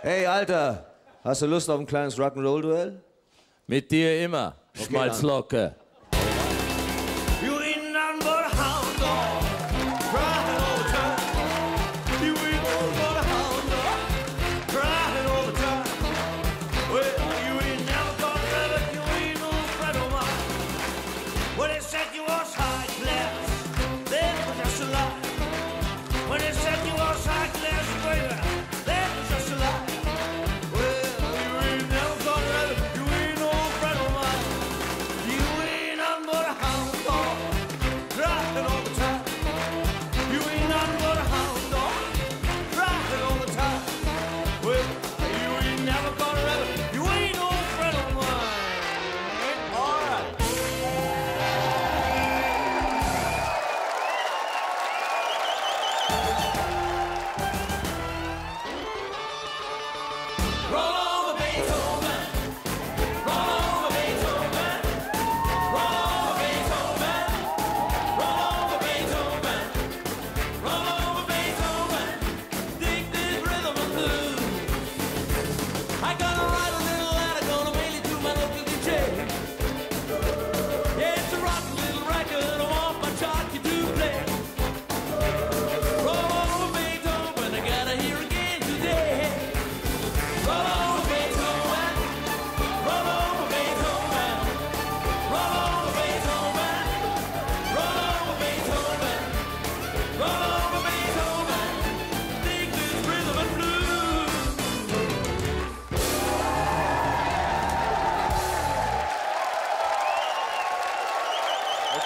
Hey, Alter, hast du Lust auf ein kleines Rock'n'Roll-Duell? Mit dir immer. Okay, Schmalz locker.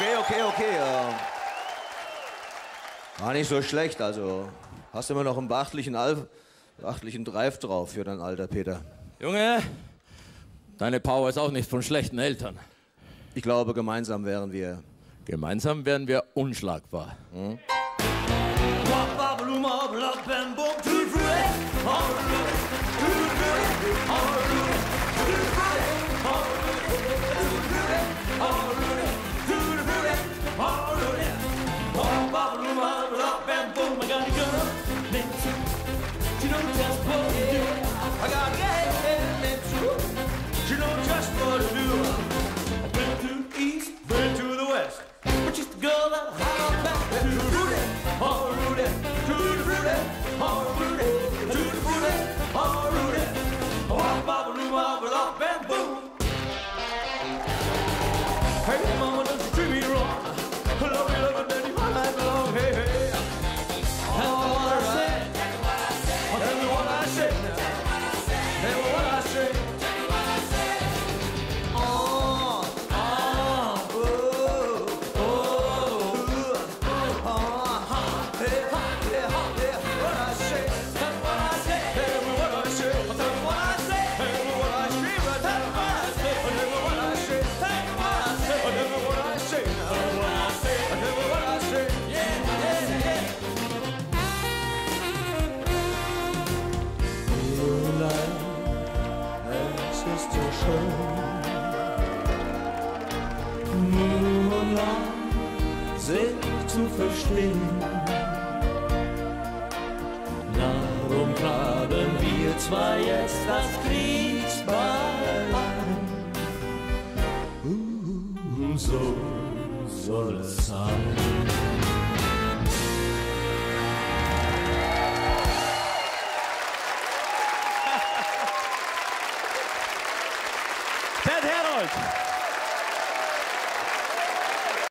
Okay, okay, okay. Ähm. War nicht so schlecht, also hast immer noch einen beachtlichen, Alf, beachtlichen Drive drauf für dein alter Peter. Junge, deine Power ist auch nicht von schlechten Eltern. Ich glaube, gemeinsam wären wir. Gemeinsam wären wir unschlagbar. Hm? schlimm. Darum tragen wir zwar jetzt das Kriegsbeil an. Uh, so soll es sein. Ted Herold!